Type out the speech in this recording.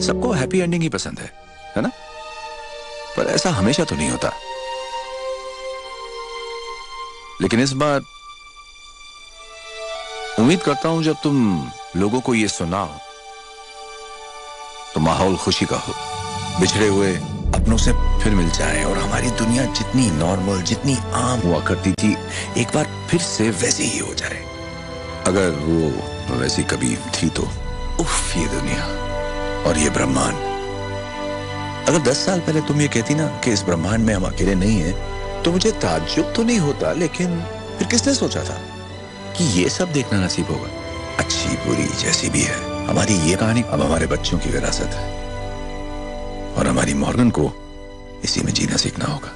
सबको happy ending ही पसंद है है ना? पर ऐसा हमेशा तो नहीं होता। लेकिन इस बार उम्मीद करता हूँ जब तुम लोगों को ये सुनाओ तो माहौल खुशी का हो। बिछड़े हुए अपनों से फिर मिल जाए और हमारी दुनिया जितनी नॉर्मल जितनी आम हुआ करती थी, एक बार फिर से वैसी ही हो जाए। अगर वो वैसी कभी थी तो उफ, ये दुनिया। और ये ब्रह्मांड। अगर दस साल पहले तुम ये कहती ना कि इस ब्रह्मांड में हम अकेले नहीं हैं तो मुझे ताज्जुब तो नहीं होता, लेकिन फिर किसने सोचा था कि ये सब देखना नसीब होगा? अच्छी बुरी जैसी भी है। हमारी ये कहानी अब हमारे बच्चों की विरासत है। और हमारी मॉर्गन को इसी में जीना सीखना होगा।